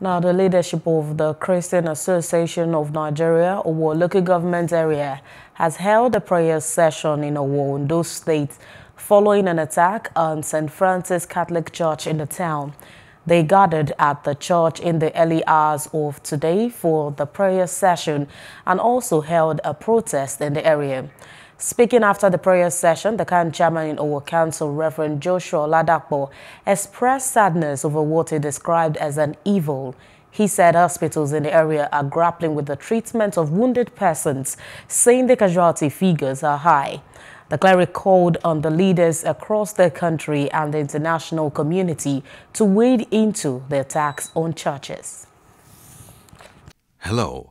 Now, the leadership of the Christian Association of Nigeria, Owo local government area, has held a prayer session in Owo, Ondo State, following an attack on St. Francis Catholic Church in the town. They gathered at the church in the early hours of today for the prayer session and also held a protest in the area. Speaking after the prayer session, the current chairman in Owo Council, Reverend Joshua Ladapo, expressed sadness over what he described as an evil. He said hospitals in the area are grappling with the treatment of wounded persons, saying the casualty figures are high. The cleric called on the leaders across the country and the international community to wade into the attacks on churches. Hello.